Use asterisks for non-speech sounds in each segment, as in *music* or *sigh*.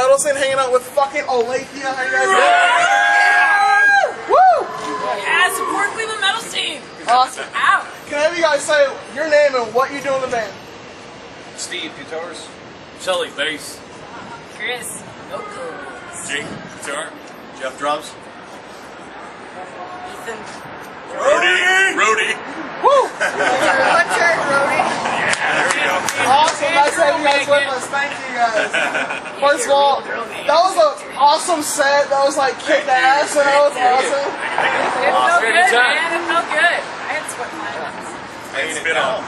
support Cleveland Metal Scene hanging out with fucking Olathia. How you guys doing? Woo! Yeah, support Cleveland Metal Scene. Awesome. Ow. Can I have you guys say your name and what you do in the band? Steve, guitars. Sully, bass. Chris, vocals. Jake, guitar. Jeff, drums. Ethan. Brody. Brody. Woo! Butcher, Brody. Awesome. Nice to have you guys with us. Thank you guys. First of all, that was an awesome set. That was like kick ass and that was awesome. It felt Good good, man. It felt good. I had sweat in my eyes. And spit on.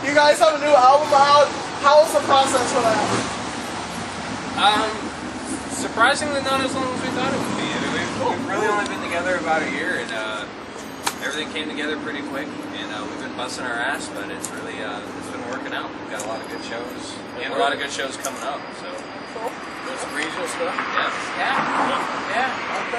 You guys have a new album out. How was the process for that? Um, surprisingly not as long as we thought it would be. I mean, we've, we've really only been together about a year, and uh, everything came together pretty quick. And uh, we've been busting our ass, but it's really uh, it's been working out. We've got a lot of good shows, and a lot of good shows coming up. So cool. some regional stuff. yeah. Yeah. Yeah. Okay.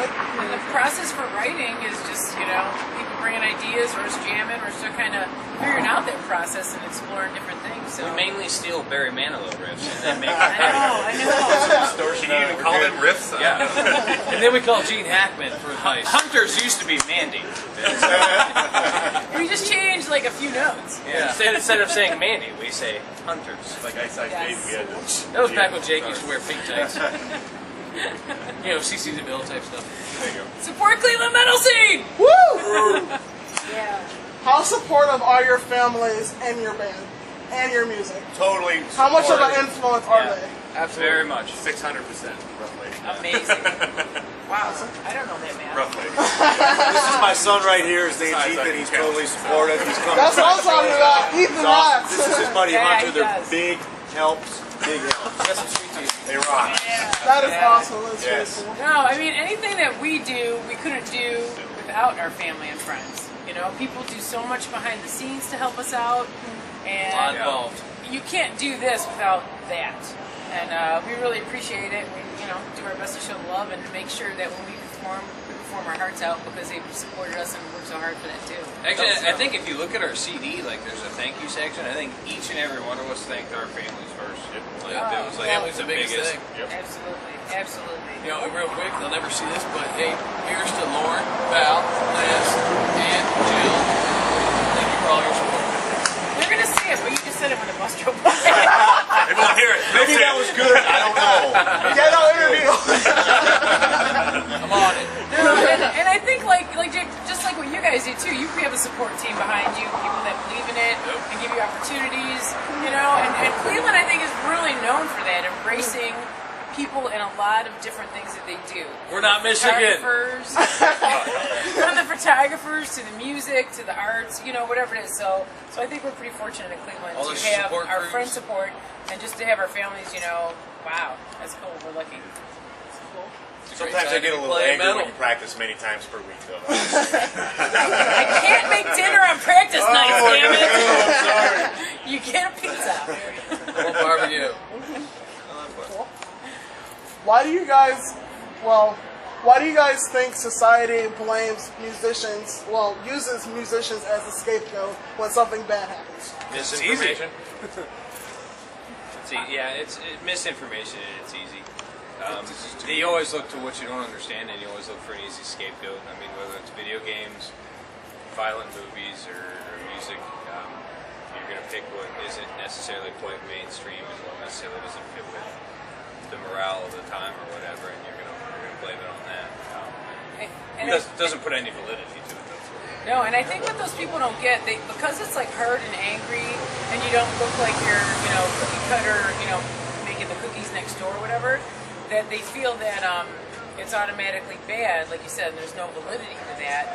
And the process for writing is just, you know, people bringing ideas or us jamming or still kind of figuring out that process and exploring different things. So We mainly steal Barry Manilow riffs *laughs* and then make I know, I know. *laughs* Can you even call them riffs? Yeah. *laughs* and then we call Gene Hackman for advice. Hunters used to be Mandy. We just changed like a few notes. Yeah. Instead, instead of saying Mandy, we say Hunters. Like Ice Ice Yes. Baby, we had. That was back when Jake used to wear pink tights. You know, CC DeVille type stuff. There you go. Support Cleveland Metal Scene! Woo! *laughs* Yeah. How supportive are your families and your band and your music? Totally. How much of an influence are Yeah. they? Absolutely. Very much. 600%, roughly. Amazing. *laughs* Wow. I don't know that man. Roughly. *laughs* This is my son right here. His name's Besides, Ethan. can He's count. totally supportive. He's coming. That's what I'm talking about. Ethan He's awesome. This is his buddy Yeah, Hunter. he They're does. big helps. Big helps. Got some sweet tea. They rock. That is Yeah. awesome. That's Yes. really cool. No, I mean anything that we do, we couldn't do without our family and friends. You know, people do so much behind the scenes to help us out, and A lot involved. you can't do this without that. And uh, we really appreciate it. We, you know, do our best to show love and to make sure that when we perform, we perform our hearts out because they've supported us and worked so hard for that too. Actually, So- I think if you look at our CD, like there's a thank you section. I think each and every one of us thanked our families first. Like, oh, that was like Family's the biggest thing. absolutely, absolutely. You know, real quick, they'll never see this, but hey, here's to Lauren, Val, Lance, and Jill. Thank you for all your support. They're gonna see it, but you just said it when the bus drove by. *laughs* They won't hear it. Maybe that was good. I don't know. Get out interview. I'm on it. No, and, and I think like like just like what you guys do too, you have a support team behind you, people that believe in it and give you opportunities, you know. And, and Cleveland, I think, is really known for that, embracing people in a lot of different things that they do. We're not Michigan. Photographers, *laughs* from the photographers to the music to the arts, you know, whatever it is. So, so I think we're pretty fortunate in Cleveland All to have our crews. friend support and just to have our families. You know, wow, that's cool. We're lucky. Cool. Sometimes I get a little angry metal. when you practice many times per week, though. *laughs* I can't make dinner on practice nights, oh, damn it. *laughs* You get a pizza. Or barbecue. Why do you guys, well, why do you guys think society blames musicians, well, uses musicians as a scapegoat when something bad happens? misinformation. *laughs* It's e- yeah, it's it, misinformation and it's easy. Um, you always look to what you don't understand, and you always look for an easy scapegoat. I mean, whether it's video games, violent movies, or, or music, um, you're going to pick what isn't necessarily quite mainstream and what necessarily doesn't fit with the morale of the time or whatever, and you're going to you're to blame it on that. Um, And it I- does, doesn't put any validity to it. No, and I think what those people don't get, they because it's like hurt and angry, and you don't look like you're, you know, cookie cutter, you know, making the cookies next door or whatever, that they feel that um, it's automatically bad, like you said, and there's no validity to that.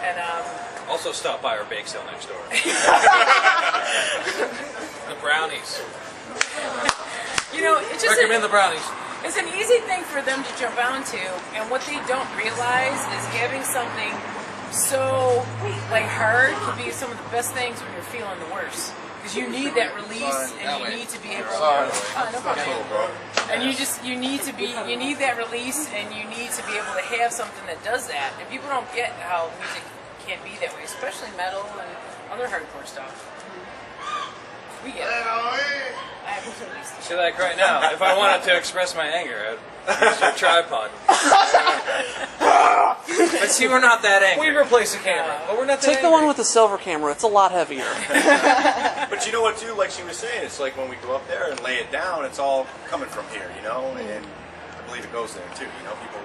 And um, Also, stop by our bake sale next door. *laughs* The brownies. *laughs* you know, it's just Recommend the brownies. It's an easy thing for them to jump onto, and what they don't realize is having something so like hard can be some of the best things when you're feeling the worst. Because you need that release, and you need to be able. Oh, no problem. And you just you need to be you need that release, and you need to be able to have something that does that. And people don't get how music can be that way, especially metal and other hardcore stuff. We get it. I have to release the See, like right now, if I wanted to express my anger, I'd use your tripod. *laughs* but see, we're not that angry. We angry. replace the camera, but we're not that Take the one with the silver camera. It's a lot heavier. *laughs* But you know what, too? Like she was saying, it's like when we go up there and lay it down, it's all coming from here, you know? Mm-hmm. And I believe it goes there, too. You know, people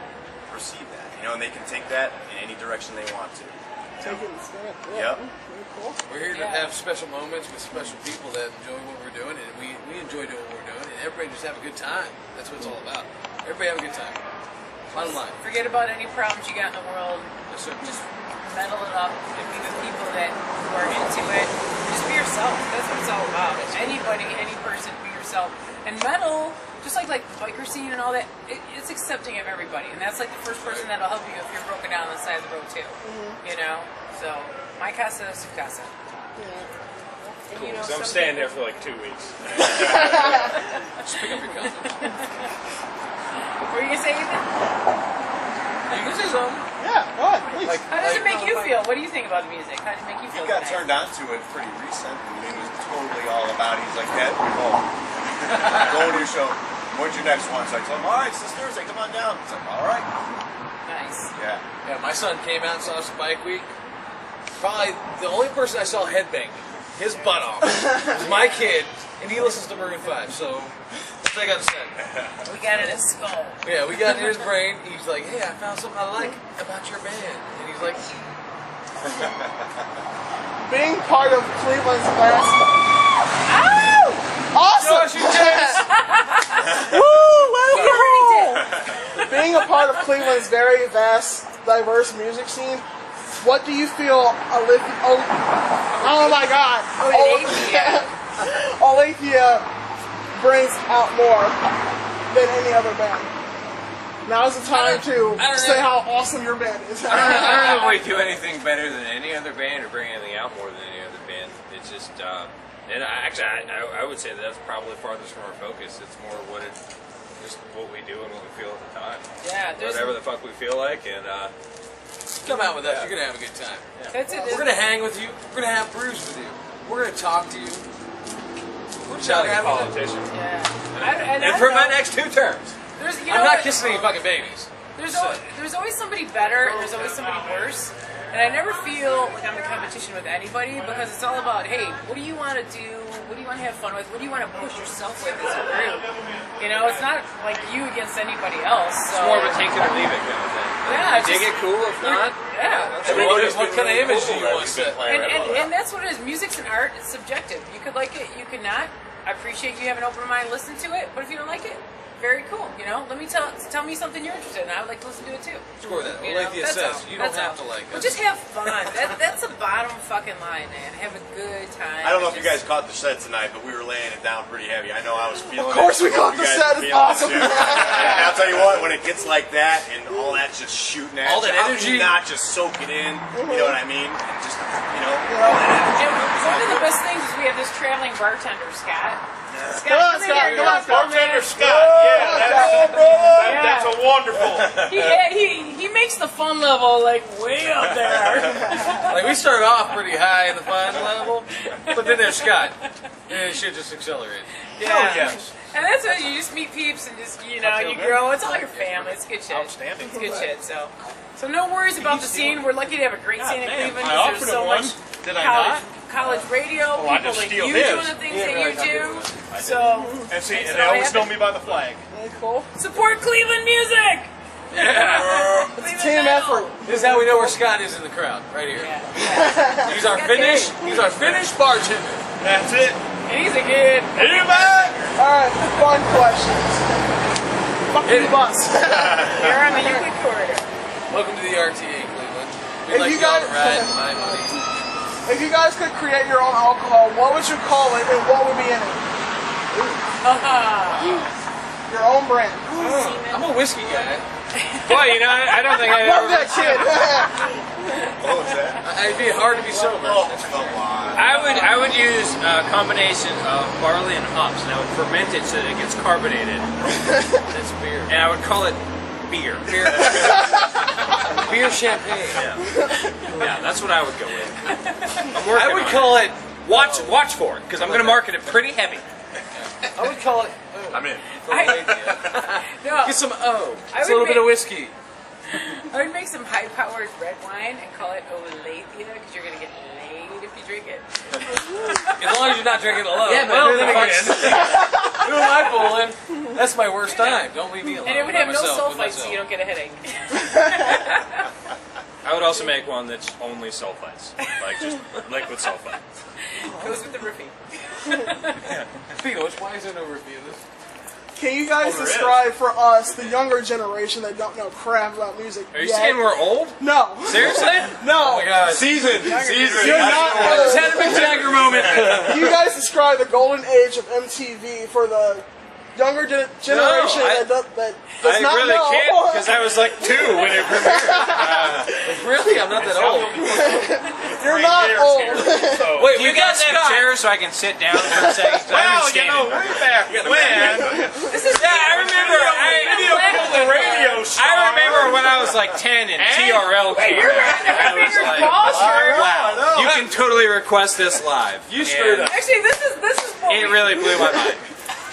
perceive that, you know, and they can take that in any direction they want to. Take it and stand. Yep. Cool. We're here to Yeah. have special moments with special people that enjoy what we're doing, and we, we enjoy doing what we're doing, and everybody just have a good time. That's what it's all about. Everybody have a good time. Bottom line. Forget about any problems you got in the world. Yes. Just metal it up and be with people that are into it. Just be yourself. That's what it's all about. Anybody, any person, be yourself. And metal, just like like the biker scene and all that, it, it's accepting of everybody. And that's like the first person that'll help you if you're broken down on the side of the road too. Mm-hmm. You know. So my casa, is su casa. And, you know, So I'm some staying there for like two weeks. *laughs* Just pick up your comment. Were you gonna say anything? You can say something. Yeah, go ahead, please. Like, How does it make you feel? What do you think about the music? How does it make you He feel? got tonight? turned on to it pretty recent, and he was totally all about it. He's like, Dad, oh, going to your show. When's your next one? So I told him, all right, it's this Thursday, come on down. He's like, all right. Nice. Yeah. Yeah, my son came out and saw us at Bike Week. Probably the only person I saw headbang his butt off was my *laughs* kid, and he listens to Maroon 5, so that's what I got to say. We got it at skull. Yeah, we got in his brain. He's like, hey, I found something I like about your band. And he's like, *laughs* Being part of Cleveland's best. Oh! Awesome! Josh, you just- *laughs* Woo! Let it You already did. go! Being a part of Cleveland's very vast, diverse music scene, what do you feel Olivia, oh, oh my god, Olivia. *laughs* Olivia brings out more than any other band? Now's the time to say how awesome your band is. I don't, know, I don't know if we do *laughs* anything better than any other band or bring anything out more than any other band. It's just, uh, and I, actually, I, I, I would say that that's probably farthest from our focus. It's more what it, just what we do and what we feel at the time. Yeah, Whatever the fuck we feel like, and uh, come out with us. You're going to have a good time. that's it. We're going to hang with you. We're going to have brews with you. We're going to talk to you. We're just sound out like a having politician. Yeah. I, and And I for know- my next two terms. there's, you know I'm not kissing any fucking babies. There's always, there's always somebody better and there's always somebody worse. And I never feel like I'm in competition with anybody because it's all about, hey, what do you want to do? What do you want to have fun with? What do you want to push yourself with as a group? You know, it's not like you against anybody else. So. It's more of a take it or leave it kind. Yeah, Dig just- it, cool. If not, Yeah. that's I mean, what What, it is, what kind of image do you want set? and, and, and that's what it is. Music's an art. It's subjective. You could like it. You could not. I appreciate you having an open mind, listen to it. But if you don't like it, very cool. You know, let me tell tell me something you're interested in. I would like to listen to it too. Score that. You know, Olathia that's says, all. you don't That's have all. to like But uh, just have fun. *laughs* that, that's the bottom fucking line, man. Have a good time. I don't know if you guys caught the set tonight, but we were laying it down pretty heavy. I know I was feeling. Of course we caught the set. were It's feeling it, awesome. I'll tell you what, when it gets like that and all that just shooting at All you, that energy. not just soak it in? You know what I mean? And just, you know, And one of the best things is we have this traveling bartender, Scott. Scott, Come on, Scott, come on, Scott. Bartender Scott, yeah, that's, that, that's a wonderful. He, he, he makes the fun level like way up there. *laughs* Like we start off pretty high in the fun level, but then there's Scott, and it should just accelerate. Yeah. Oh, yes. And that's what you just meet peeps and just you know you grow. It's all your family. It's good shit. Outstanding. It's good shit. So, so no worries about the scene. We're lucky to have a great scene in Cleveland. I 'cause offered so him one. Did I college, not? College radio, Oh, I people just like steal you his. doing the things that you do. So And see, and they always know me by the flag. Cool. support Cleveland music. It's a team effort. This is how we know where Scott is in the crowd, right here. Yeah. *laughs* He's our Finnish. He's our Finnish bartender. That's it. And he's a good. Hey, man. All right, fun questions. Fuck you, bus. Here *laughs* on the Euclid corridor. *laughs* Welcome to the RTA, Cleveland. We'd If like you you all to ride my money. If you guys could create your own alcohol, what would you call it, and what would be in it? *laughs* Your own brand. Uh-huh. I'm a whiskey guy. *laughs* Boy, you know, I, I don't think I *laughs* Love ever. that shit. what was that? I- It'd be hard to be sober. Oh, come on. I would I would use a combination of barley and hops, and I would ferment it so that it gets carbonated, That's beer. and I would call it beer. Beer. Beer champagne. Yeah, that's what I would go with. I'm working I would call it. it. Watch watch for it because I'm going to market it pretty heavy. I would call it. uh, I'm in. *laughs* No, Get some O. I It's a little bit of whiskey. I would make some high-powered red wine and call it Olathia because you're gonna get laid if you drink it. As long as you're not drinking alone. Yeah, but well, then again, *laughs* who am I fooling? That's my worst time. Don't leave me alone. And it would have no myself with sulfites, so you don't get a headache. I would also make one that's only sulfites, like just liquid sulfite. Goes with the roofie. *laughs* Speaking of which, why is there no review of this? Can you guys Oh, there is. describe for us, the younger generation that don't know crap about music? Are you yet? saying we're old? No. Seriously? *laughs* No. Oh my god. Season. Season. You're not Just old. had a Mick Jagger moment. You guys describe the golden age of MTV for the younger gen- generation I- that, does, that does I not really know. can't because I was like two when it premiered. *laughs* Uh, really? I'm not that old. You're not old. *laughs* So, Wait, you we got guys have Scott. chairs so I can sit down for a second? 'Cause *laughs* I've been well, you standing. know, way back *laughs* when this is yeah, I remember. I, video killed the radio star. I remember when I was like 10 and TRL came out. I was like, wow, you can totally request this live. You screwed And up. Actually, this is this is It really blew my mind.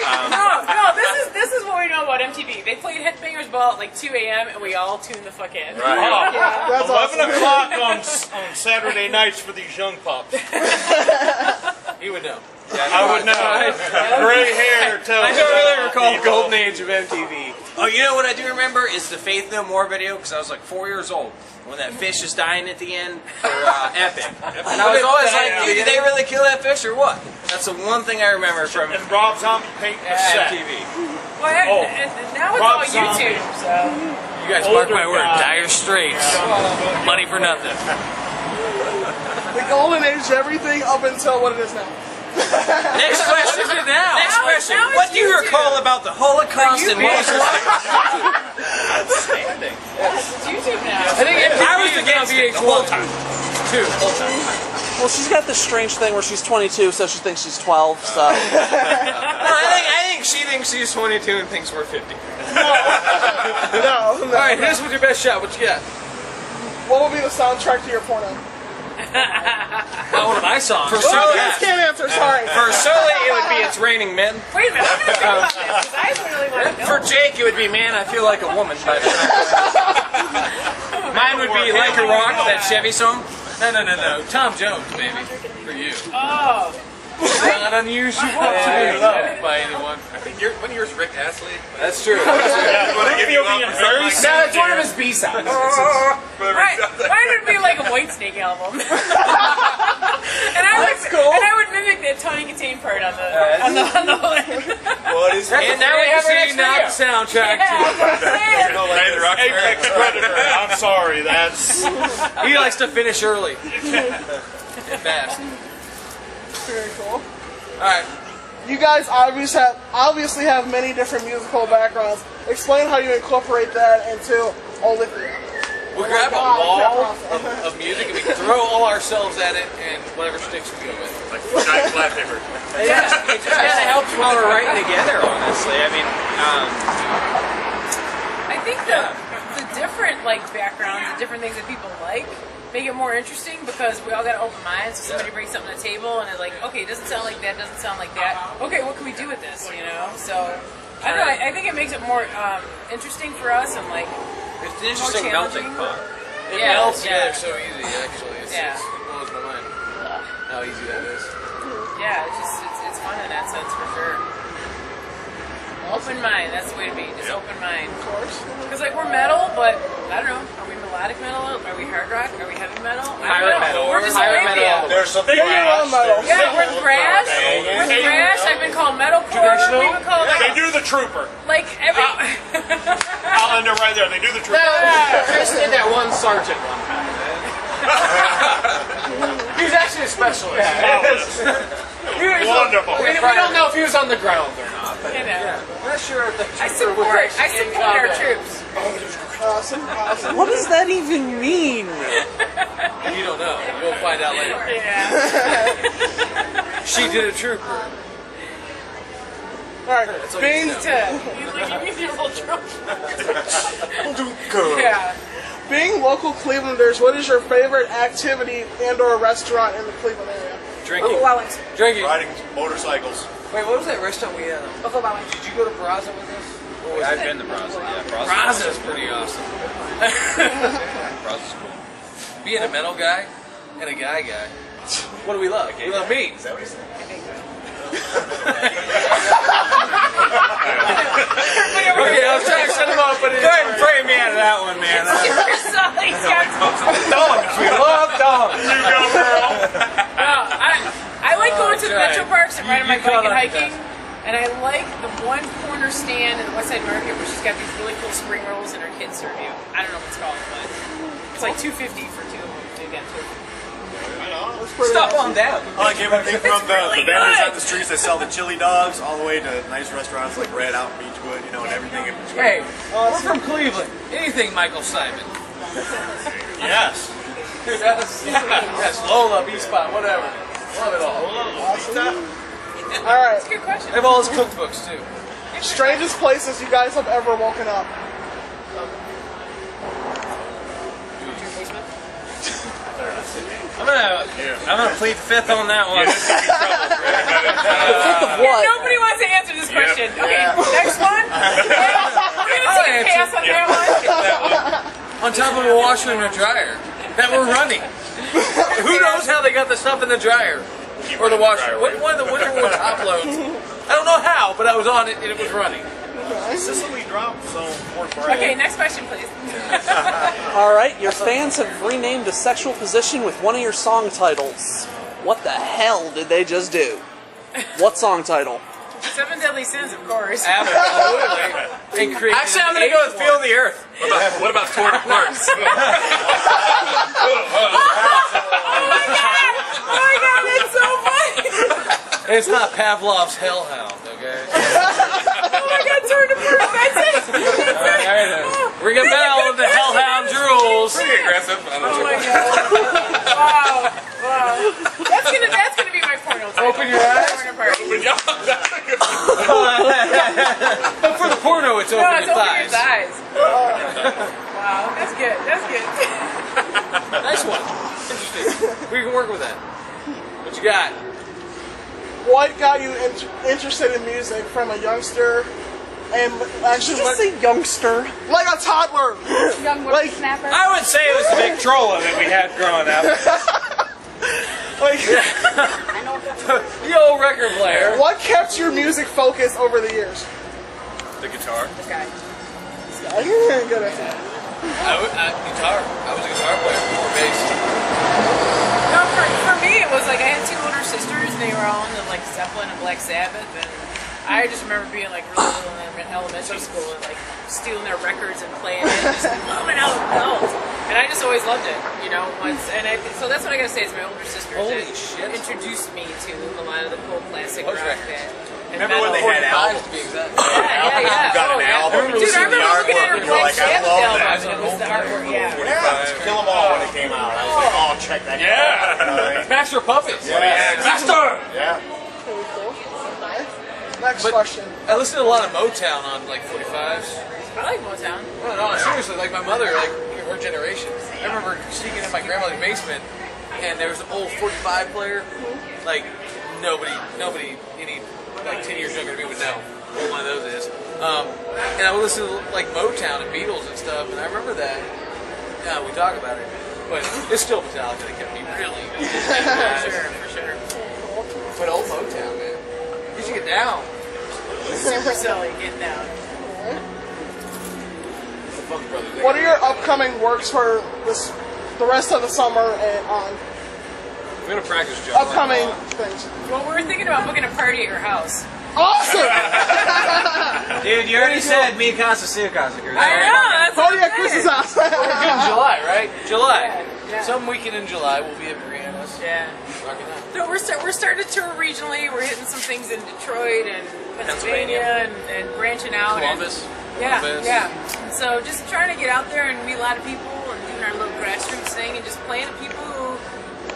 Um, no no this is this is what we know about MTV. They played Headbangers Ball at like 2 a.m. and we all tuned the fuck in. Oh, that's 11 awesome. o'clock on, on Saturday nights for these young pups. *laughs* He would know. I would know. Gray hair tells I don't really recall the golden age of MTV. Oh, you know what I do remember is the Faith No More video because I was like four years old when that fish is dying at the end for uh, *laughs* Epic, and I was always like, dude, did they really kill that fish or what? That's the one thing I remember from And Rob Zombie paint the set. MTV. Well, Oh. and, and now it's Rob all YouTube. So You guys mark my word. guy. Dire Straits. Money for nothing. The golden age of everything up until what it is now. Next question. now? Next question. now What do you YouTube. recall about the Holocaust and what was your it's YouTube now. I think MTV I was is now against it the whole time. Two. Well, she's got this strange thing where she's 22, so she thinks she's 12. So *laughs* No, I think I think she thinks she's 22 and thinks we're 50. *laughs* No, no. All right, here's with your best shot. What you got? What would be the soundtrack to your porno? Not one of my songs. For Oh, Sully, you guys can't answer. Sorry. for Sully, it would be It's Raining Men. Wait a minute, I'm gonna think about this 'cause I really want to know. For Jake, it would be Man, I Feel Like a Woman. By But uh, Mine would be Like a Rock, that Chevy song. No, no, no, no. Tom Jones, baby. For you. Oh, Not unusual to be loved by anyone. I think your, when yours Rick Astley. That's true. If you're being very no, it's one of his B sides. Right, mine would be like a Whitesnake album. *laughs* and I would, That's cool. And I would mimic the Tawny Kitaen part on the on the on the. What is *laughs* And now we have our next not video. the soundtrack. Yeah, that's what I'm. Hey, the Apex Predator. I'm sorry, that's *laughs* He likes to finish early. and fast. Very cool. Alright. You guys obviously have obviously have many different musical backgrounds. Explain how you incorporate that into Olivia. We'll grab a wall of, of music and we throw all ourselves at it and whatever sticks we go with. like giant flat paper. It just, it just kind of helps while we're writing together, honestly. I mean, um, I think the the different like backgrounds, the different things that people like, make it more interesting because we all got open minds. So somebody brings something to the table and they're like, okay, it doesn't sound like that, doesn't sound like that. Okay, what can we do with this? You know, so. I don't know. I, I think it makes it more um, interesting for us and like, it's an interesting More melting challenging. pot. It Yeah, melts yeah. together so easy, actually. It's, Yeah. it's, it blows my mind how easy that is. yeah, it's just it's, it's fun in that sense for sure. Open mind, that's the way to be. Just open mind. Of course. Because like we're metal, but I don't know. Are we melodic metal? Are we hard rock? Are we heavy metal? I don't Pirate metal. We're just Pirate metal. there's some They do thrash, love metal. there's Yeah, we're thrash. We're thrash. I've been called metalcore. We've been called They like, do the trooper. like every. Uh, I'll end it right there. They do the trooper. Chris did that one sergeant one time. he was actually a specialist. Wonderful. We, we don't know if he was on the ground or not. You know. I'm not sure if the I support. I support our troops. Awesome. Awesome. what does that even mean? *laughs* You don't know. We'll find out later. Yeah. She did a trooper. All right. all you Being know. Like you need your little drum. Yeah. being local Clevelanders, what is your favorite activity and/or restaurant in the Cleveland area? Drinking. Oh, Drinking. Riding motorcycles. Wait, what was that restaurant we had? Buffalo Wild Wings. Did you go to Braza with us? Or was I've it- been to Brazil. Yeah, Brazil. Braza's pretty awesome. *laughs* Brazil's cool. Being a metal guy and a guy guy, what do we love? We love meat. Is that what he said? *laughs* Okay, I was trying to set him up, but Go ahead and pray me out of that one, man. *laughs* He's got dogs. We love dogs. No, I, I like going to the Okay. metro parks and riding my You- you bike and caught up with hiking. And I like the one corner stand in the West Side Market where she's got these really cool spring rolls and her kids serve you. I don't know what it's called, but it's like two fifty for two of them to get two. Stop on down. I like everything from the, really the vendors good. out the streets that sell the chili dogs all the way to nice restaurants like Red Out in Beachwood, you know, and everything in between. Hey, we're from Cleveland. Anything Michael Symon. Yes. Yes, *laughs* yes, Lola, B Spot, whatever. Love it all. All right. That's a good question. They have all his cookbooks too. Strangest places you guys have ever woken up. I'm gonna, I'm gonna plead fifth on that one. *laughs* Fifth of what? Nobody wants to answer this question. Okay, next one. *laughs* We're gonna take a pass on that one. *laughs* On top of a washer and a dryer that were running. *laughs* Who knows how they got the stuff in the dryer or the washer? What one of the whichever one top loads? I don't know how, but I was on it and it was running. Sicily dropped, so more. Okay, next question, please. *laughs* All right, your fans have renamed a sexual position with one of your song titles. What the hell did they just do? What song title? Seven Deadly Sins, of course. Absolutely. And Actually, I'm gonna go with Feel the Earth. What about, what about Tour de France? Oh my god, oh that's so funny! It's not Pavlov's Hellhound, okay? *laughs* My god, turn to first, that's it! Ring a bell of the Hellhound rules. Pretty aggressive. Oh my god. Wow, wow. That's gonna, that's gonna be my porno. Open your eyes. Porno party. That's a But for the porno, it's open No, your it's open thighs. your thighs. Wow, that's good, that's good. Nice one. Interesting. We can work with that. What you got? What got you in- interested in music from a youngster and actually Did you like, say youngster? like a toddler? *laughs* Young Like- whippersnapper. I would say it was the big Victrola that we had growing up. *laughs* Like, I know *laughs* The old record player. what kept your music focused over the years? The guitar. This guy. Good answer. I, w- I, guitar. I was a guitar player before bass. No, for, for me, it was like I had two older sisters, and they were all into like Zeppelin and Black Sabbath, and I just remember being like really little in elementary school and like stealing their records and playing it, and just *laughs* booming out bells. And I just always loved it, you know. Once, and I, so that's what I gotta say is my older sister that introduced me to a lot of the cool classic rock records. that. and Remember when they metal. had albums? to be exact. Yeah, yeah, yeah. Got Oh, an yeah. album. Dude, I Seeing the remember looking at artwork, her and you're Black like, I Sabbath love album, that. and it was the artwork, yeah. Yeah, Kill 'Em All when it came out. I was like, oh, oh check that out. Yeah. Master of Puppets. Yeah. Master! Yeah. Pretty cool. Next But- question. I listened to a lot of Motown on like 45s. I like Motown. No, no, seriously, like my mother, like her generation. I remember sneaking in my grandmother's basement, and there was an old 45 player. Like nobody, nobody, any like 10 years younger than me would know what one of those is. Um, and I would listen to like Motown and Beatles and stuff, and I remember that. Yeah, we talk about it, but it's still Metallica that kept me really. *laughs* For sure, for sure. But old Motown, man, you should get down. Super silly, getting down. The Funk Brothers. they What are your upcoming works for this, the rest of the summer and on? I'm gonna practice juggling. Upcoming things. Well, we were thinking about booking a party at your house. Awesome! *laughs* Dude, you already said me casa su casa. I know, that's Party what at I'm Chris's house. We're good in July, right? *laughs* July. Yeah, yeah. Some weekend in July we'll be at Brianna's. Yeah. Rocking out. No, we're start, we're starting to tour regionally. We're hitting some things in Detroit and Pennsylvania, and, and branching out. and- Columbus. yeah, Columbus. yeah. So just trying to get out there and meet a lot of people and doing our little grassroots thing and just playing to people who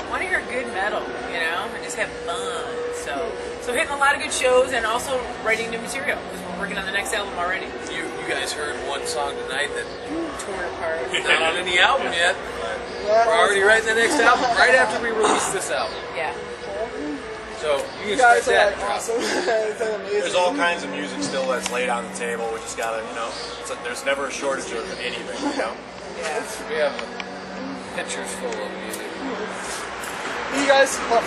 want to hear good metal, you know, and just have fun. So, so hitting a lot of good shows and also writing new material because we're working on the next album already. You you guys heard one song tonight that Torn apart. not on any album yet. Yeah, We're already writing the next album right after we release this album. Yeah. So you You guys are that. like awesome. *laughs* amazing. There's all kinds of music still that's laid on the table. We just gotta, you know, it's a, there's never a shortage of anything, you know. Yeah. We have pictures full of music. Do you guys, oh.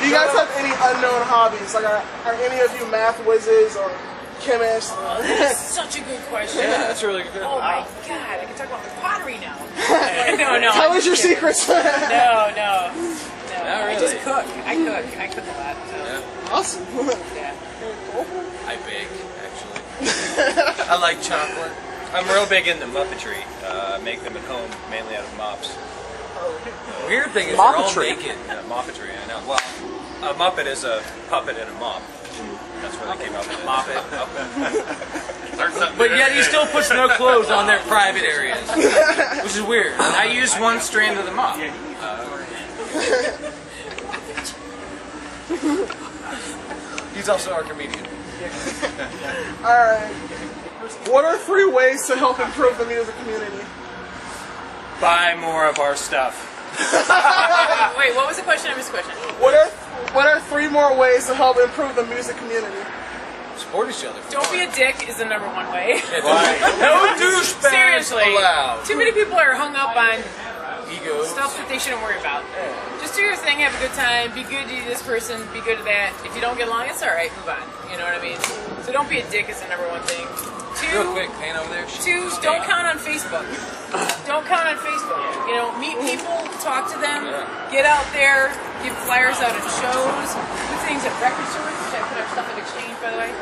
Do you guys have any unknown hobbies? Like, are, are any of you math whizzes or chemists? That's such a good question. Yeah, that's really good. Oh my god, I can talk about my pottery now. *laughs* no, no. Tell I'm us your just kidding. secrets. *laughs* No, no. No. Not I just cook. I cook. I cook a lot. So, Yeah. awesome. yeah. I bake, actually. *laughs* I like chocolate. I'm real big into Muppetry. Uh, make them at home, mainly out of mops. Weird thing is they're all Muppetry. naked. Uh, Muppetry, I know. Well, a Muppet is a puppet and a mop. That's where they came up with it. Muppet. *laughs* Learn something But yet he still puts no clothes on their *laughs* private areas, which is weird. I use one strand of the mop. Uh, *laughs* He's also our comedian. Alright. What are three ways to help improve the music community? Buy more of our stuff. Wait, what was the question? I missed the question. What are what are three more ways to help improve the music community? Support each other. Don't be a dick is the number one way. *laughs* No douchebags Seriously. allowed. Too many people are hung up on Egos. stuff that they shouldn't worry about. Just do your thing, have a good time, be good to this person, be good to that. If you don't get along, it's alright, move on. You know what I mean? So don't be a dick is the number one thing. Two, Real quick, pan over there. Two, don't count on Facebook. Don't count on Facebook. You know, meet people, talk to them, get out there, give flyers out at shows, do things at record stores, which I put our stuff in exchange, by the way.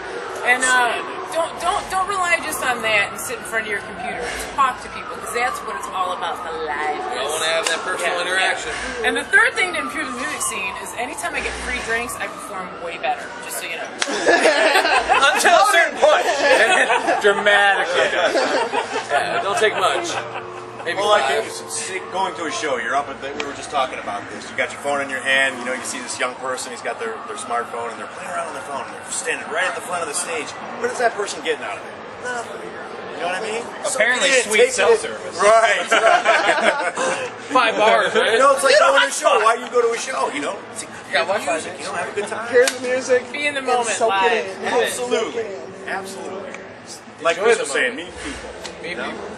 And uh, don't don't don't rely just on that and sit in front of your computer. Talk to people because that's what it's all about. The live. I want to have that personal Yeah. interaction. And the third thing to improve the music scene is anytime I get free drinks, I perform way better. Just so you know. *laughs* Until a certain point. *laughs* Dramatically. Yeah, don't take much. Maybe Well, like five. it's sick going to a show, you're up at the, we were just talking about this. You got your phone in your hand, you know, you see this young person, he's got their, their smartphone and they're playing around on their phone and they're standing right at the front of the stage. What is that person getting out of it? Nothing. You know what I mean? Apparently get it, sweet cell it. service. Right. *laughs* Five bars, right? you know, it's like *laughs* going to a show. Why you go to a show, you know? It's like, Yeah, Wi-Fi. music, you know, have a good time. Hear the music. Be in the and moment, soak live. it in. Absolutely. Soak it in. Absolutely. Like Chris was saying, moment. meet people. Me, No. people.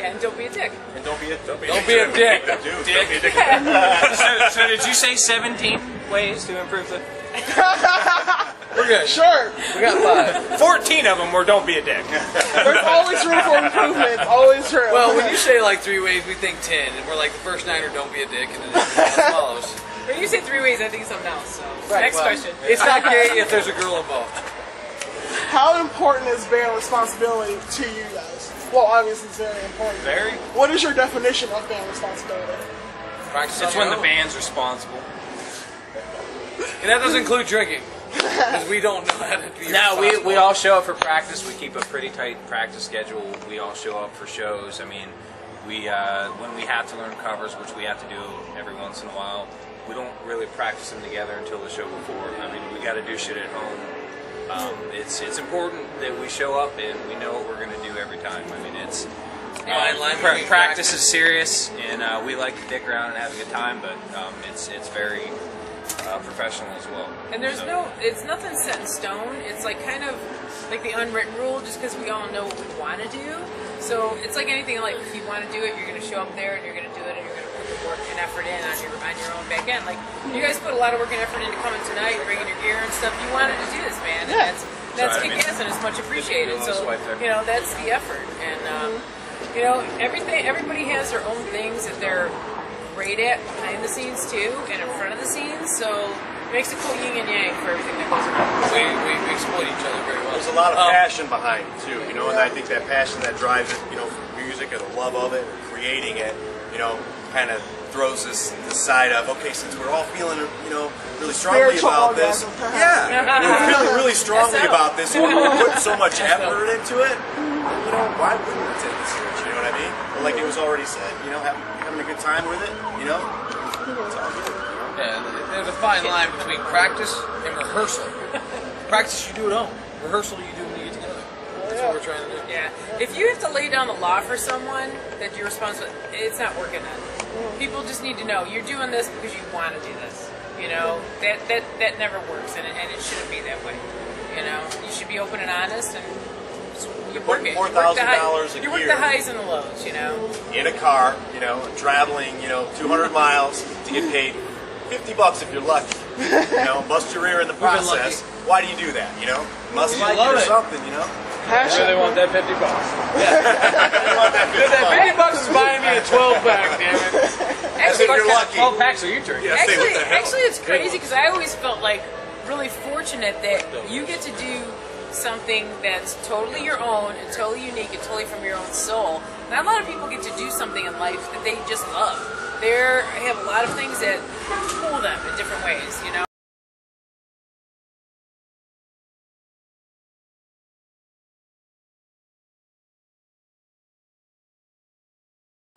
Yeah, and don't be a dick. And don't be a, don't be Don't be a dick. Dude, don't be a dick. *laughs* so, so did you say 17 ways to improve the... *laughs* We're good. Sure. We got five. 14 of them were don't be a dick. There's always room for improvement. *laughs* Always true. Well, when you say like three ways, we think ten, and we're like the first nine are don't be a dick, and then it follows. When you say three ways, I think something else. So Right, next well, question. It's not gay if there's a girl involved. How important is band responsibility to you guys? Well, obviously it's very important. Very. What is your definition of band responsibility? Practice It's when the band's responsible. And that doesn't include drinking, because we don't know how to be. No, we, we all show up for practice. We keep a pretty tight practice schedule. We all show up for shows. I mean, we uh, when we have to learn covers, which we have to do every once in a while, we don't really practice them together until the show before. I mean, we got to do shit at home. Um, it's it's important that we show up and we know what we're going to do every time. I mean, it's line pra- practice is serious, and uh, we like to dick around and have a good time, but um, it's it's very uh, professional as well. And there's So- no, it's nothing set in stone. It's like kind of like the unwritten rule, just because we all know what we want to do. So it's like anything. Like if you want to do it, you're going to show up there and you're going to work and effort in on your on your own back end. Like you guys put a lot of work and effort into coming tonight, bringing your gear and stuff. You wanted to do this, man. And that's that's Sorry, I kick mean- ass and it's much appreciated. So you know that's the effort, and um, you know everything. Everybody has their own things that they're great at behind the scenes too, and in front of the scenes. So it makes a cool yin and yang for everything that goes around. We, we, we exploit each other very well. There's a lot of Um, passion behind it too, you know, and I think that passion that drives it, you know, for music or the love of it or creating it, you know, kind of throws this the side of okay, since we're all feeling, you know, really strongly Spiritual about this, orgasm. yeah, *laughs* we're feeling really strongly about this, and we're putting *laughs* so much effort into it. You know, why wouldn't we take it serious? You know what I mean? But like it was already said, you know, having, having a good time with it, you know, it's all good. Yeah, there's a fine line between practice and rehearsal. practice you do at home. Rehearsal you do when you get together. That's what we're trying to do. Yeah. If you have to lay down the law for someone that you're responsible, it's not working then. People just need to know you're doing this because you want to do this. You know that that that never works, and it, and it shouldn't be that way. You know, you should be open and honest, and you work it. The $4,000 high- a You work year. the highs and the lows. You know. in a car, you know, traveling, you know, 200 miles to get paid 50 bucks if you're lucky. You know, bust your rear in the *laughs* process. Why do you do that? You know, must You like love it or it. something. You know, Hashtag. want that 50 bucks. *laughs* Yeah. That Fifty bucks is buying me a twelve pack, damn it. Actually, if you're lucky. Twelve packs are you drinking? Yeah, say, Actually, what the hell? actually, it's crazy because I always felt like really fortunate that you get to do something that's totally your own and totally unique and totally from your own soul. Not a lot of people get to do something in life that they just love. They have a lot of things that pull them in different ways, you know.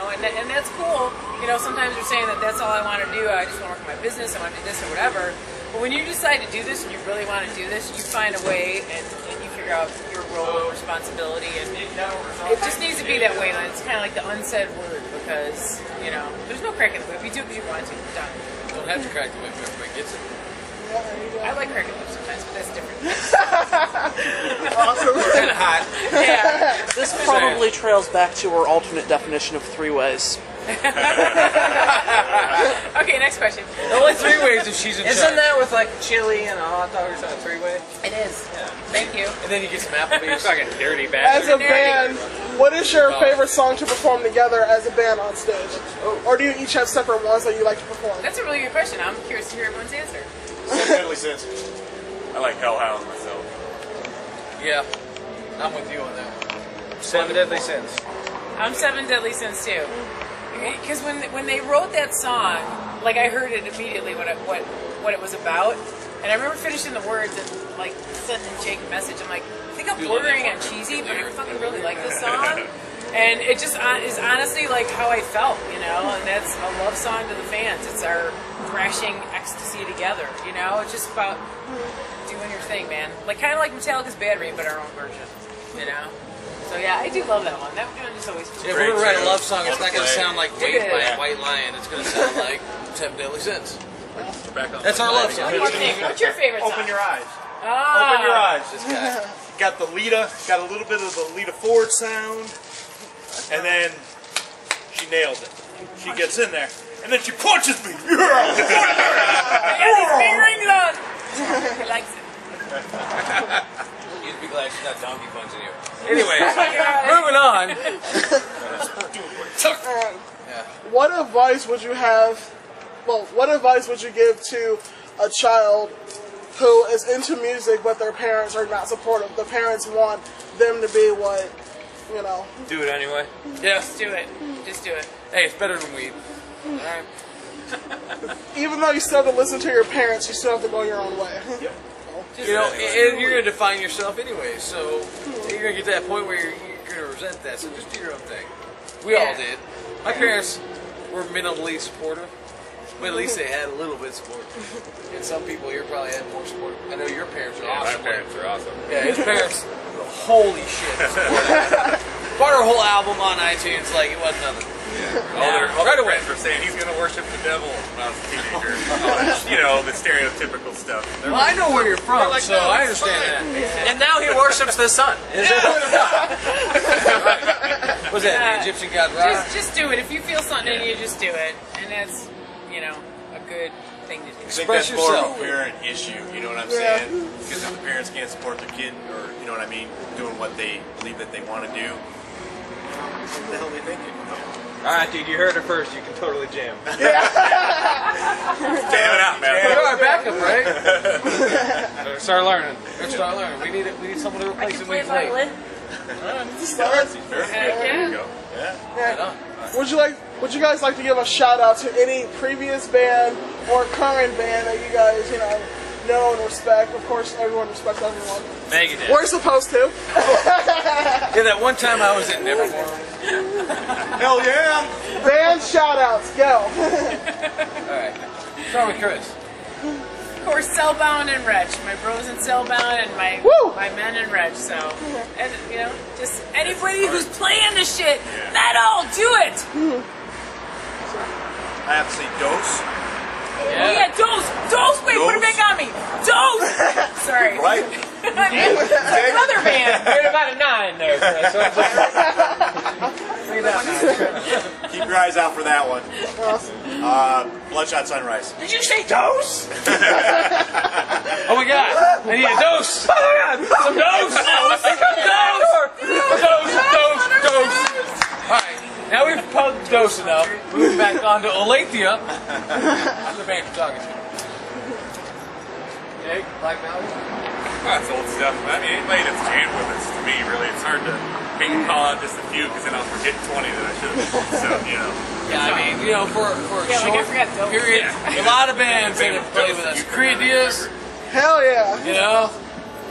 And, and that's cool. You know, sometimes you're saying that that's all I want to do. I just want to work on my business. I want to do this or whatever. But when you decide to do this and you really want to do this, you find a way and, and you figure out your role and responsibility. And it just needs to be that way. And it's kind of like the unsaid word because, you know, there's no crack in the whip. You do it because you want to. Done. Don't have to crack the whip. If everybody gets it. I like cracking the whip sometimes, but that's different. *laughs* Kind of hot. yeah. This probably trails back to our alternate definition of three ways. *laughs* Okay, next question. Only three ways if she's in Isn't charge. that with like chili and a hot dog or something three way? It is. Thank you. And then you get some Applebee's. *laughs* Fucking dirty bastard. As bastard. a band, what is your oh. favorite song to perform together as a band on stage? Oh. Or do you each have separate ones that you like to perform? That's a really good question. I'm curious to hear everyone's answer. Deadly Sins. I like Hellhound myself. Yeah, I'm with you on that. Seven Deadly Sins. I'm Seven Deadly Sins too. Because when when they wrote that song, like I heard it immediately what it, what what it was about, and I remember finishing the words and like sending Jake a message. I'm like, I think I'm You bordering on cheesy, but I fucking really like this song. *laughs* And it just uh, is honestly like how I felt, you know. And that's a love song to the fans. It's our thrashing ecstasy together, you know. It's just about doing your thing, man. Like kind of like Metallica's Bad Rain, but our own version, you know. So yeah, I do love that one. That one just always. If we're gonna write a love song, it's not gonna sound like Wait Yeah. by a White Lion. It's gonna sound *laughs* like Seven Deadly Sins. Back on That's our love song. What's your favorite, what's your favorite song? Open your eyes. Ah, Open your eyes. This guy. *laughs* Got the Lita, got a little bit of the Lita Ford sound, and then she nails it. She gets in there, and then she punches me. *laughs* Fingering on. He likes it. You'd be glad she's not donkey punching you. Anyway, *laughs* moving on. What advice would you have? Well, what advice would you give to a child who is into music but their parents are not supportive? The parents want them to be what, you know. Do it anyway. Yeah. Just do it. Just do it. Hey, it's better than weed. Alright. *laughs* Even though you still have to listen to your parents, you still have to go your own way. Yep. *laughs* You know, and you're gonna define yourself anyway, so you're gonna get to that point where you're, you're gonna resent that. So just do your own thing. We all did. My parents were minimally supportive, but at least they had a little bit of support. And some people here probably had more support. I know your parents are awesome. My parents are awesome. Yeah, his parents, holy shit, supported. *laughs* Bought our whole album on iTunes like it wasn't nothing. All their, all Right their away. friends were saying he's going to worship the devil when I was a teenager. *laughs* you know, the stereotypical stuff. They're Well, I know where you're from, like, so no, I it's understand that. And now he worships the sun. *laughs* Was *laughs* that Yeah. the Egyptian god Ra? Just, just do it. If you feel something in you, just do it. And that's, you know, a good thing to do. I think Express that's more of a parent issue, you know what I'm Yeah. saying? Because if the parents can't support their kid, or you know what I mean, doing what they believe that they want to do, what the hell are they thinking? You know? Alright, dude, you heard it first. You can totally jam. *laughs* Damn it out, man. You're our backup, right? *laughs* Start learning. Let's start learning. We need we need someone to I replace can him play when he's late. violin. There you go. Yeah. Right. Would you like? Would you guys like to give a shout out to any previous band or current band that you guys, you know, know and respect? Of course, everyone respects everyone. Megadeth. We're supposed to. *laughs* Yeah, that one time I was in Nevermore. Hell yeah! Band shout outs, go. *laughs* All right. Start with Chris. Of course, Cellbound and Wretch. My bros in Cellbound and my Woo! my men in Wretch. So, and you know, just anybody who's playing the shit, metal, do it. I have to say Dose. Oh yeah, dose, dose. Wait, put it Dose? back on me. Dose. *laughs* Sorry. Right? *laughs* I mean, other band. *laughs* You're about a nine there, Chris. Look at that. Keep your eyes out for that one. Uh, Bloodshot Sunrise. Did you say dose? oh my god! I need a dose! Oh my god! Some dose! Dose! Dose! Dose! Dose! Alright, now we've pumped dose enough. Moving back on to Olathia. I'm the band you're talking to. Jake, Black Valley? That's old stuff. I mean, anybody that's jammed with us, to me, really, it's hard to hate and call out just a few because then I'll forget 20 that I should have. So, you know. Yeah, I mean, you know, for, for a Yeah, like I short forgot Dope. period, Yeah. a lot of bands that have played with us. Creed Diaz, Hell yeah. you know,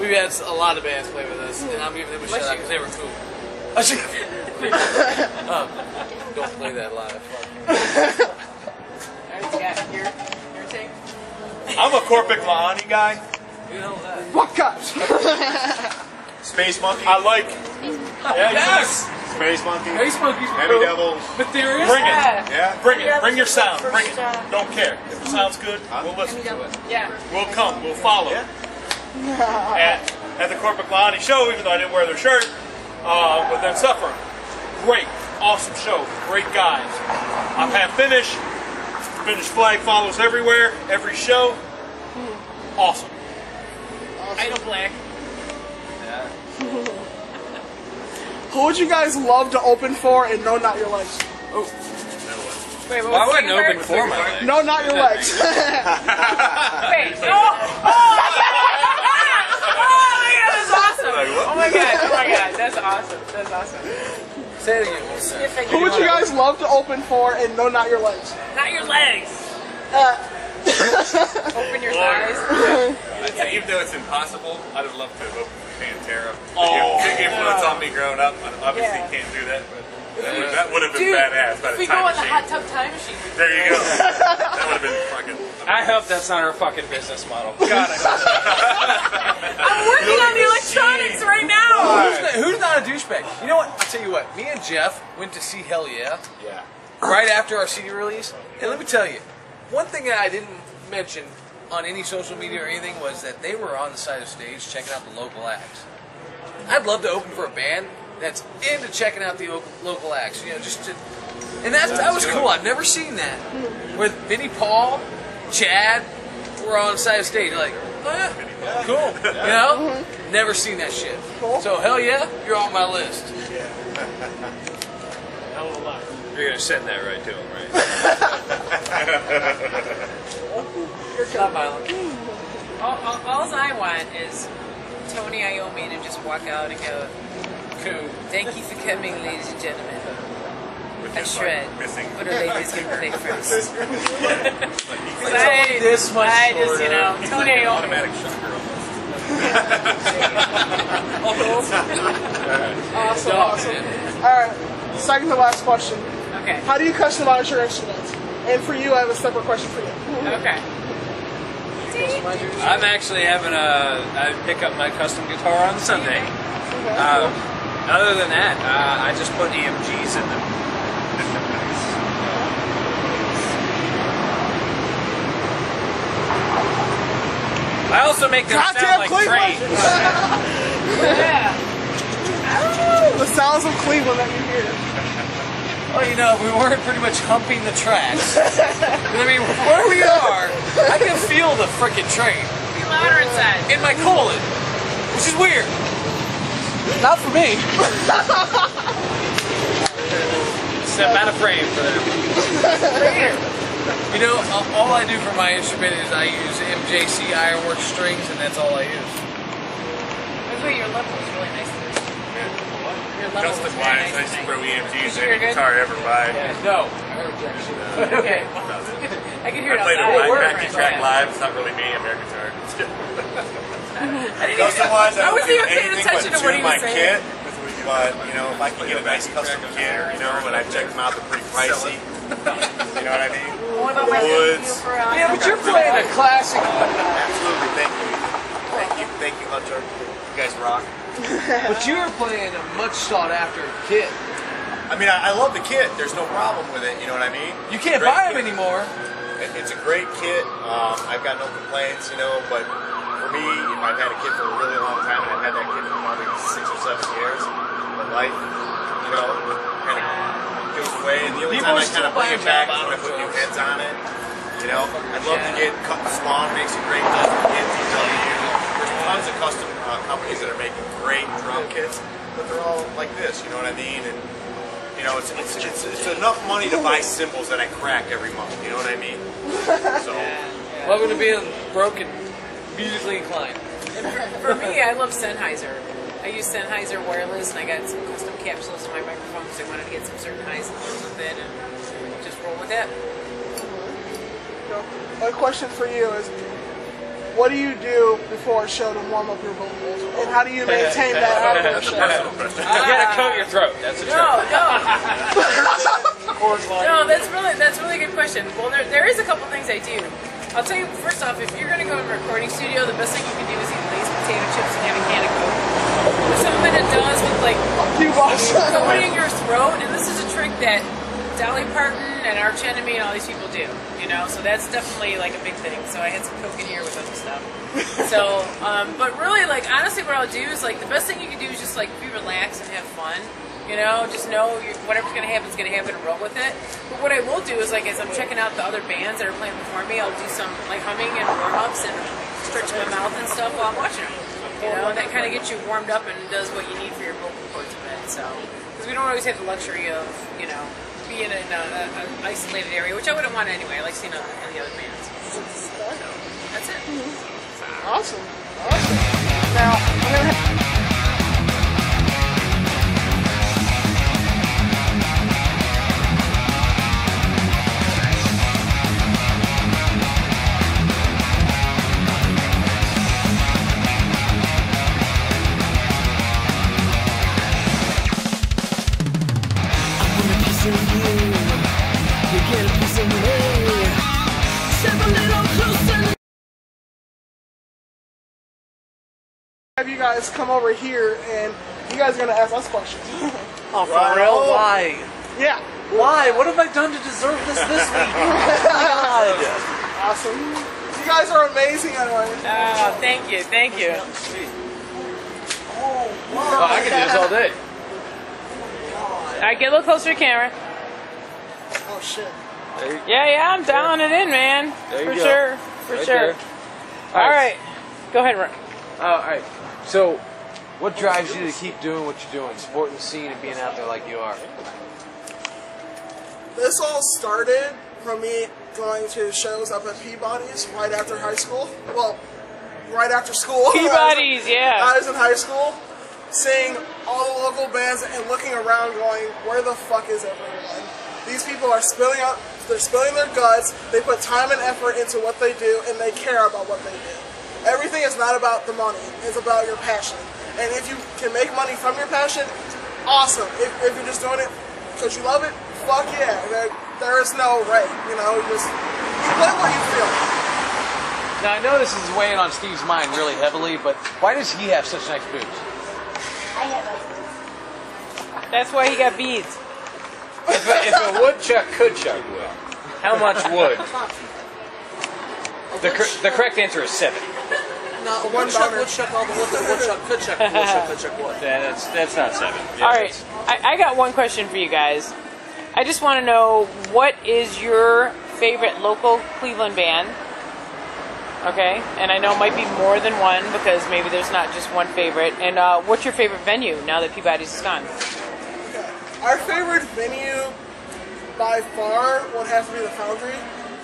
we've had a lot of bands play with us, and I'm giving them a shout out because they were cool. Um, don't play that live. Fuck. Alright, Scott, your your take. I'm a Korpiklaani guy. You know. What up? Space Monkey. I like. Yeah, Yes! Space Monkey. Face Monkeys Heavy cool. Devils. But there is Bring it. Yeah. Yeah. Bring it. Bring your sound. Bring it. Don't care. If it sounds good, we'll listen to it. Yeah. We'll come. We'll follow. Yeah. At, at the Korpiklaani show, even though I didn't wear their shirt, uh, with them suffering. Great. Awesome show. Great guys. I'm half Finnish. Finnish flag follows everywhere. Every show. Awesome. Idle Black. *laughs* Who would you guys love to open for and no, not your legs? Wait, what Well, I wouldn't open for my leg. No, not your legs. *laughs* *laughs* Wait. Oh, oh, oh my god, that's awesome. Oh my god, oh my god, that's awesome. That's awesome. Say it again. what's? Who would you guys love to open for and no, not your legs? Not your legs. Uh, *laughs* Open your thighs. I'd say even though it's impossible, I'd have loved to have opened for Pantera. Oh. Big influence on me growing up. I obviously Yeah. can't do that, but that would, that would have been Dude, badass. By if the we time go in the hot tub time machine, There you go. *laughs* that would have been fucking. I hope that's not our fucking business model. *laughs* God, I hope. I'm working on the electronics right now. Who's not, who's not a douchebag? You know what? I'll tell you what. Me and Jeff went to see Hellyeah Yeah. right after our CD release. And let me tell you, one thing that I didn't mention on any social media or anything was that they were on the side of stage checking out the local acts. I'd love to open for a band that's into checking out the local acts. You know, just to, and that that was cool. I've never seen that. With Vinnie Paul, Chad were on the side of stage, like, yeah, cool. You know, never seen that shit. So hell yeah, you're on my list. You're gonna send that right to him, right? Not violent. All, all, all I want is Tony Iommi to just walk out and go, Cool. Thank you for coming, ladies and gentlemen. With A his, shred. like, missing. What are ladies going to play first? *laughs* 'Cause I, this much I just, you shorter. know, He's Tony like an Iommi. automatic shocker *laughs* almost. awesome, Dog, awesome. man. All right, second to last question. Okay. How do you customize your instruments? And for you, I have a separate question for you. Okay. I'm actually having a. I pick up my custom guitar on Sunday. Um, other than that, uh, I just put EMGs in them. I also make them Goddamn sound like Cleveland! trains. Yeah. the sounds of Cleveland that you hear. Well, you know, we weren't pretty much humping the tracks. *laughs* I mean, where we are, I can feel the frickin' train Be louder inside. in my colon, which is weird. Not for me. *laughs* Step out of frame for them. You know, all I do for my instrument is I use MJC Ironworks strings, and that's all I use. By the way, your level is really nice. Your level Custom is very wise, I nice. used to throw EMGs Did you in hear any guitar I ever buy. No, I heard that shit. Okay. I can hear I it played a live We're backing track yeah. live. It's not really me. I'm air guitar. *laughs* *laughs* I didn't even- Custom wise, I I don't wasn't do even paying anything attention but to what tune he was my saying. kit. But you know, if I can get a nice custom kit, you know, and I check them out, they're pretty pricey. You know what I mean? What about Woods. for, uh, Yeah, but you're playing a classic. Absolutely, thank you. Thank you, thank you, Hunter. You guys rock. *laughs* But you're playing a much sought after kit. I mean, I, I love the kit. There's no problem with it. You know what I mean? You can't Great buy them kit. anymore. it, it's a great kit. Um, I've got no complaints, you know. But for me, if I've had a kit for a really long time, and I've had that kit for probably six or seven years, but life, you know, kind of goes away. And the only People time I still kind of bring it back is when I put new heads on it. You know, I'd love to get Cut and Spawn makes a great leather kit. DW. There's tons of custom uh, companies that are making great drum kits, but they're all like this. You know what I mean? And you know, it's, it's, it's, it's enough money to buy cymbals that I crack every month. You know what I mean? So, *laughs* Welcome to being broken, musically inclined. For me, I love Sennheiser. I use Sennheiser wireless, and I got some custom capsules in my microphone because I wanted to get some certain highs and lows with it, and just roll with it. You my question for you is, what do you do before a show to warm up your vocals, and how do you maintain that after a show? you gotta coat your throat. That's a ah. trick. No, no. No, that's really that's a really good question. Well, there, there is a couple things I do. I'll tell you first off, if you're going to go in a recording studio, the best thing you can do is eat Lay's potato chips and have a can of Coke. Something that it does with like boss. coating your throat, and this is a trick that Dolly Parton and Arch Enemy and all these people do. You know, so that's definitely like a big thing. So I had some Coke in here with other stuff. *laughs* So, um, but really, like honestly, what I'll do is like the best thing you can do is just like be relaxed and have fun. You know, just know whatever's gonna happen is gonna happen and roll with it. But what I will do is like as I'm checking out the other bands that are playing before me, I'll do some like humming and warm ups and stretching my mouth and stuff while I'm watching them. You know, that kind of gets you warmed up and does what you need for your vocal cords a bit. So, because we don't always have the luxury of you know being in a, a, a isolated area, which I wouldn't want anyway. I like seeing other, the other bands. So that's it. Mm-hmm. Awesome. Awesome. Now, have you guys come over here, and you guys are gonna ask us questions. *laughs* Oh, for Right real? Why? yeah. Why? What have I done to deserve this this week? Oh *laughs* God. Awesome. You guys are amazing, anyway. Oh, thank you, thank you. Oh, wow. oh I can do this all day. All right, get a little closer to camera. Oh shit. Yeah, yeah, I'm dialing it in, man. There you for go. sure, for Right sure. there. All right, go ahead, Ron. Uh, all right. So, what drives you to keep doing what you're doing, supporting the scene and being out there like you are? This all started from me going to shows up at Peabody's right after high school. Well, right after school. *laughs* Peabody's, yeah. I was in high school, seeing all the local bands and looking around, going, "Where the fuck is everyone?" These people are spilling out. They're spilling their guts. They put time and effort into what they do, and they care about what they do. Everything is not about the money. It's about your passion. And if you can make money from your passion, awesome. If, if you're just doing it because you love it, fuck yeah. There, there is no right. You know, just you play what you feel. Now, I know this is weighing on Steve's mind really heavily, but why does he have such nice boobs? I have nice That's why he got beads. If a, if a woodchuck could chuck wood, how much wood? *laughs* The, cor- the correct answer is seven. Not One woodchuck, boner. woodchuck, all the woodchuck, woodchuck, could chuck, woodchuck, could chuck, wood. Yeah, that's that's not seven. Yeah, All right, I, I got one question for you guys. I just want to know what is your favorite local Cleveland band? Okay, and I know it might be more than one because maybe there's not just one favorite. And uh, what's your favorite venue now that Peabody's is gone? Our favorite venue by far would have to be the Foundry.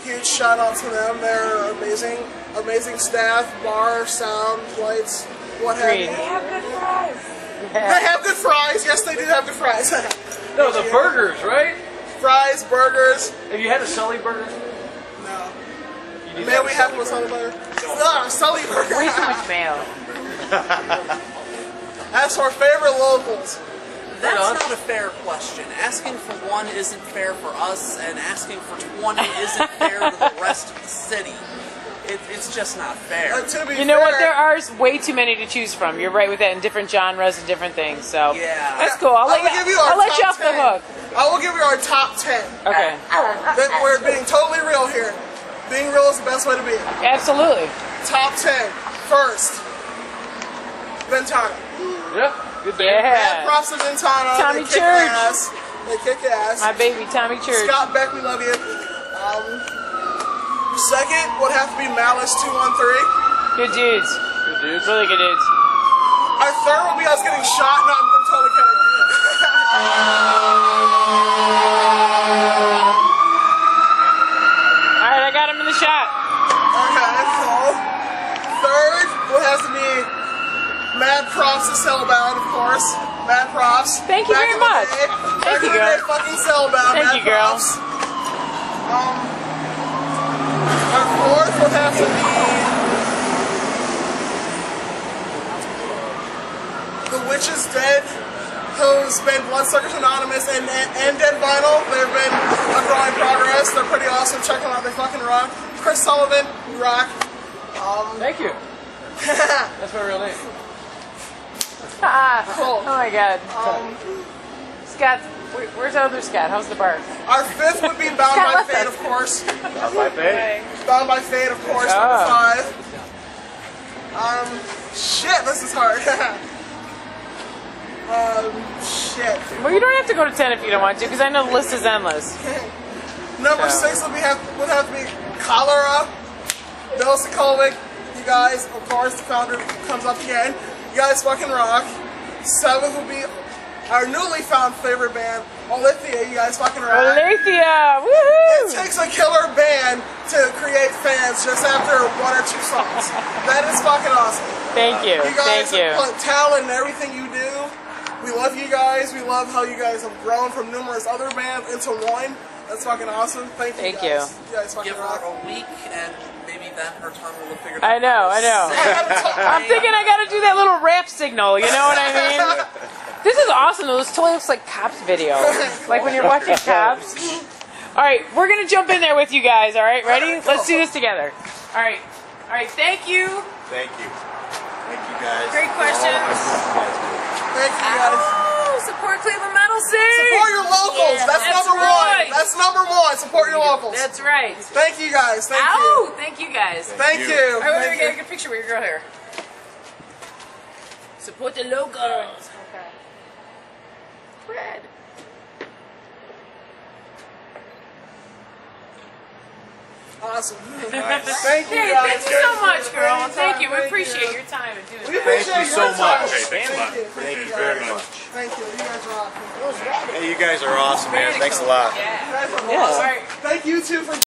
Huge shout out to them. They're amazing, amazing staff, bar, sound, lights, what have Agreed. you. They have good fries. *laughs* They have good fries, yes, they do have good fries. *laughs* No, the burgers, right? fries, burgers. Have you had a Sully burger? No. You need Man, we have have a one Sully Sully burger. Ah, Sully burger. Way too much mayo. *laughs* As for favorite locals, That's on. not a fair question. Asking for one isn't fair for us, and asking for 20 *laughs* isn't fair to the rest of the city. It, it's just not fair. uh, to be You know what? There are way too many to choose from. You're right with that in different genres and different things. So Yeah. that's cool. I'll I let will you. give you our I'll let you top off the 10. hook. I will give you our top ten. Okay. Then we're being totally real here. Being real is the best way to be. Absolutely. Top 10. First, Ventana. Yeah, good band. Mad Yeah. props to Ventana. Tommy they kick Church. ass. They kick ass. My baby Tommy Church. Scott Beck, we love you. Um, second would have to be Malice 213. Good dudes. Good dudes. Really good dudes. Our third would be us getting shot. No, I'm, I'm totally kidding. All right, I got him in the shot. Okay, cool. Third would have to be Mad Props to Cellbound, of course. Mad Props. Thank you Back very much. Thank Back you, girl. fucking Cellbound. Thank Mad you, girl. Props. Um, our fourth would have to be The Witch is Dead, who's been Bloodsuckers Anonymous and, and, and Dead Vinyl. They've been a growing progress. They're pretty awesome. Check them out. They fucking rock. Chris Sullivan, you rock. Um, Thank you. *laughs* That's my real name. Ah, Cool. Oh my god. um, Scott, where, where's the other Scott? How's the bar? our fifth would be Bound by left Fate, of course. My bad. Bound by Fate, of course. Number five. Um, shit, this is hard. *laughs* um, shit. Well, you don't have to go to 10 if you don't want to, because I know the list is endless. *laughs* Number Yeah. six would be have would have to be cholera. Bill Sokovic, you guys, of course, the founder comes up again. You guys fucking rock. Seventh will be our newly found favorite band, Olathia. You guys fucking rock. Olathia! It takes a killer band to create fans just after one or two songs. That is fucking awesome. Thank you. You guys Thank you. put talent in everything you do. We love you guys. We love how you guys have grown from numerous other bands into one. That's fucking awesome. Thank you. Thank guys. You guys fucking Give rock. her a week, and maybe then her tongue will have figured I know, I know. *laughs* *laughs* I'm thinking I gotta do that little rap signal, you know what I mean? *laughs* This is awesome though. This totally looks like Cops video. Like when you're watching Cops. Alright, we're gonna jump in there with you guys, alright? Ready? Let's do this together. Alright. Alright, thank you. Thank you. Thank you guys. Great questions. Thank you guys. Support Cleveland Metal Scene! Support your locals. Yeah, that's, that's number right. one. That's number one. Support your locals. That's right. Thank you guys. Thank Ow! you. Thank you guys. Thank you. you. Alright, we're gonna get a good picture with your girl here. Support the locals. Okay. Fred. Awesome. Thank you Hey, guys. thank you so much, girl. Anytime, Thank you. We thank appreciate you. your time and doing We that. appreciate Thank you so your time. much. Hey, thanks a lot. Thank you. Thank you guys. very much. Thank you. You guys are awesome. Hey, you guys are awesome, man. Thanks a lot. Yeah. You guys are awesome. Alright. Thank you too for